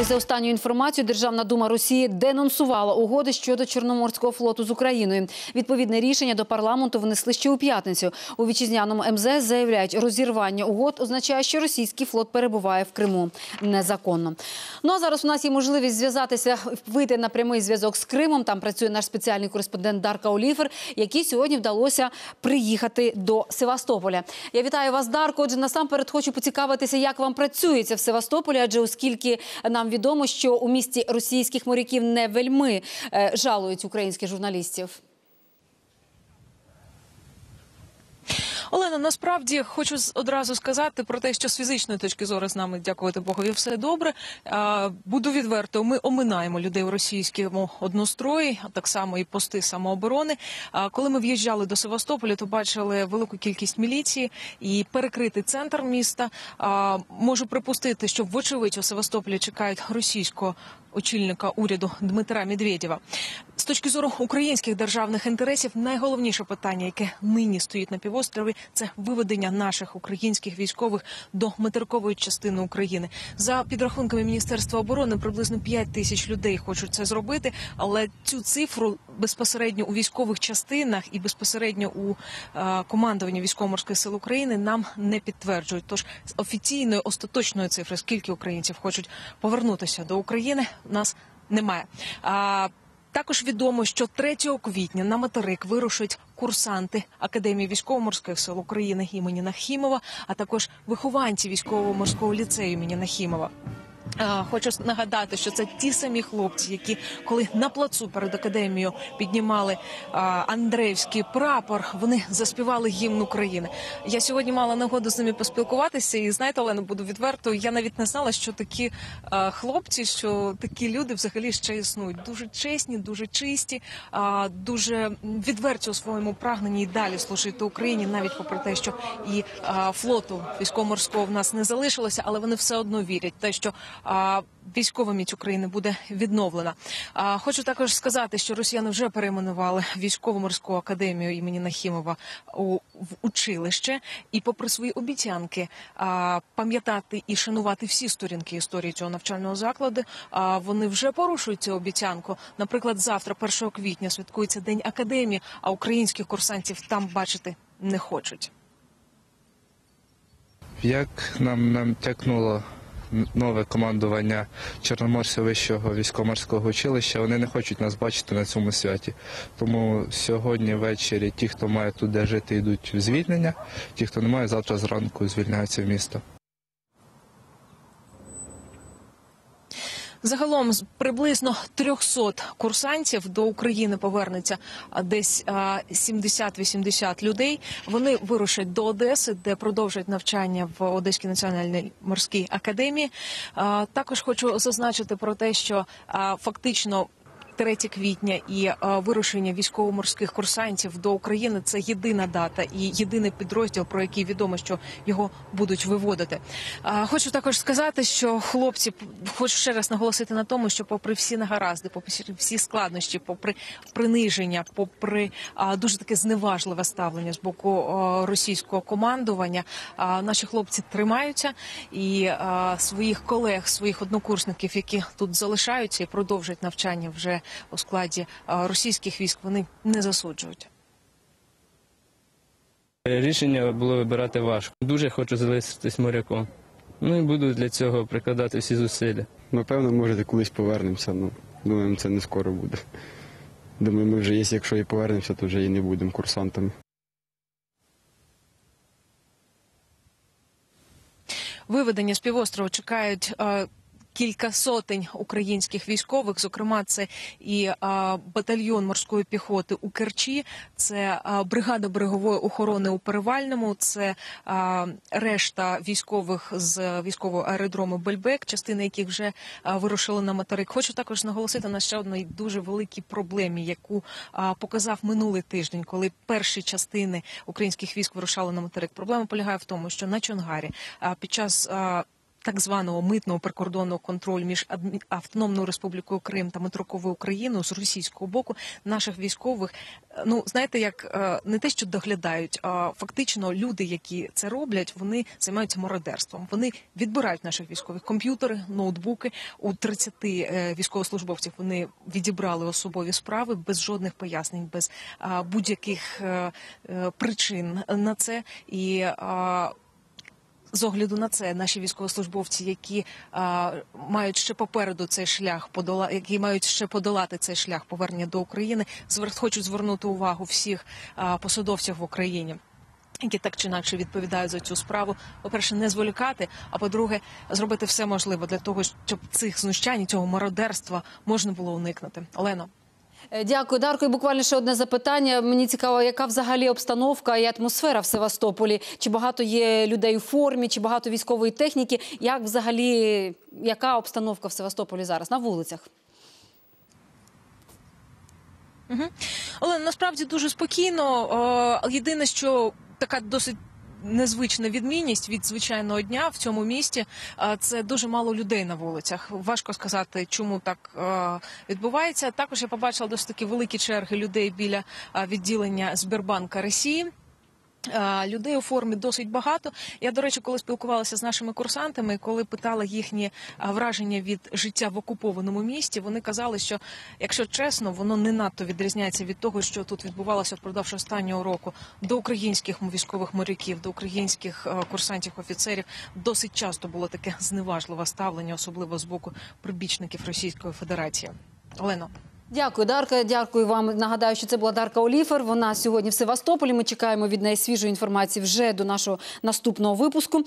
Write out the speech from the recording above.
Ось за останньою інформацією, Державна дума Росії денонсувала угоди щодо Чорноморського флоту з Україною. Відповідне рішення до парламенту внесли ще у п'ятницю. У вітчизняному МЗС заявляють, розірвання угод означає, що російський флот перебуває в Криму незаконно. Ну а зараз у нас є можливість зв'язатися, вийти на прямий зв'язок з Кримом. Там працює наш спеціальний кореспондент Дарка Оліфер, який сьогодні вдалося приїхати до Севастополя. Я вітаю вас, Дарко. Отже, насамперед хочу поцікавитися, як вам працюється в Севастополі, адже оскільки нам відомо, що у місті російських моряків не вельми е, жалують українських журналістів. Олена, насправді хочу одразу сказати про те, що з фізичної точки зору з нами, дякувати Богові, все добре. Буду відверто, ми оминаємо людей у російському однострої, а так само і пости самооборони. Коли ми в'їжджали до Севастополя, то бачили велику кількість міліції і перекритий центр міста. Можу припустити, що вочевидь у Севастополі чекають російського очільника уряду Дмитра Медведєва. З точки зору українських державних інтересів, найголовніше питання, яке нині стоїть на півострові, це виведення наших українських військових до материкової частини України. За підрахунками Міністерства оборони, приблизно 5 тисяч людей хочуть це зробити, але цю цифру безпосередньо у військових частинах і безпосередньо у е, командуванні військово-морських сил України нам не підтверджують. Тож з офіційної остаточної цифри, скільки українців хочуть повернутися до України, у нас немає. А, також відомо, що 3 квітня на материк вирушать курсанти Академії військово-морських сил України імені Нахімова, а також вихованці військово-морського ліцею імені Нахімова. Хочу нагадати, що це ті самі хлопці, які коли на плацу перед академією піднімали Андреївський прапор, вони заспівали гімн України. Я сьогодні мала нагоду з ними поспілкуватися, і знаєте, Олена, буду відверто. Я навіть не знала, що такі хлопці, що такі люди взагалі ще існують. Дуже чесні, дуже чисті, дуже відверті у своєму прагненні і далі служити Україні, навіть попри те, що і флоту військово-морського в нас не залишилося, але вони все одно вірять те, що військова міць України буде відновлена. Хочу також сказати, що росіяни вже перейменували військово-морську академію імені Нахімова у в училище, і, попри свої обіцянки, пам'ятати і шанувати всі сторінки історії цього навчального закладу, вони вже порушують цю обіцянку. Наприклад, завтра, 1 квітня, святкується день академії, а українських курсантів там бачити не хочуть. Як нам натякнуло нове командування Чорноморського вищого військово-морського училища, вони не хочуть нас бачити на цьому святі. Тому сьогодні ввечері ті, хто має тут де жити, йдуть в звільнення, ті, хто не має, завтра зранку звільняються в місто. Загалом з приблизно 300 курсантів до України повернеться десь а, 70-80 людей. Вони вирушать до Одеси, де продовжать навчання в Одеській національній морській академії. Також хочу зазначити про те, що фактично. 3 квітня і е, вирушення військово-морських курсантів до України це єдина дата і єдиний підрозділ, про який відомо, що його будуть виводити. Хочу також сказати, що хлопці хочу ще раз наголосити на тому, що, попри всі негаразди, попри всі складнощі, попри приниження, попри дуже таке зневажливе ставлення з боку російського командування, наші хлопці тримаються і своїх колег, своїх однокурсників, які тут залишаються і продовжують навчання вже у складі російських військ, вони не засуджують. Рішення було вибирати важко. Дуже хочу залишитись моряком. Ну і буду для цього прикладати всі зусилля. Напевно, може, колись повернемося. Ну, думаємо, це не скоро буде. Думаю, ми вже є, якщо і повернемося, то вже і не будемо курсантами. Виведення з півострова чекають. Кілька сотень українських військових, зокрема, це і батальйон морської піхоти у Керчі, це бригада берегової охорони у Перевальному, це решта військових з військового аеродрому Бельбек, частини яких вже вирушили на материк. Хочу також наголосити на ще одній дуже великій проблемі, яку показав минулий тиждень, коли перші частини українських військ вирушали на материк. Проблема полягає в тому, що на Чонгарі під час так званого митного прикордонного контролю між Автономною Республікою Крим та Метроковою Україною з російського боку наших військових. е, Ну знаєте, як е, не те, що доглядають, а фактично люди, які це роблять, вони займаються мародерством. Вони відбирають наших військових комп'ютери, ноутбуки. У 30 е, військовослужбовців вони відібрали особові справи без жодних пояснень, без будь-яких причин на це і. З огляду на це наші військовослужбовці, які а, мають ще попереду цей шлях, подола, які мають ще подолати цей шлях повернення до України, звер... хочуть звернути увагу всіх а, посадовців в Україні. Які так чи інакше відповідають за цю справу, по-перше, не зволікати, а по-друге, зробити все можливе для того, щоб цих знущань, цього мародерства можна було уникнути. Олено. Е, Дякую, Дарко. І буквально ще одне запитання. Мені цікаво, яка взагалі обстановка і атмосфера в Севастополі? Чи багато є людей у формі, чи багато військової техніки? Як взагалі, яка обстановка в Севастополі зараз на вулицях? Але насправді дуже спокійно. Е, Єдине, що така досить. Незвична відмінність від звичайного дня в цьому місті це дуже мало людей на вулицях. Важко сказати, чому так відбувається. Також я побачила досить таки великі черги людей біля відділення Сбербанка Росії. Е, Людей у формі досить багато. Я, до речі, коли спілкувалася з нашими курсантами, коли питала їхні е, враження від життя в окупованому місті, вони казали, що якщо чесно, воно не надто відрізняється від того, що тут відбувалося впродовж останнього року. До українських військових моряків, до українських е, курсантів, офіцерів досить часто було таке зневажливе ставлення, особливо з боку прибічників Російської Федерації. Олено. Дякую, Дарка. Дякую вам. Нагадаю, що це була Дарка Оліфер. Вона сьогодні в Севастополі. Ми чекаємо від неї свіжої інформації вже до нашого наступного випуску.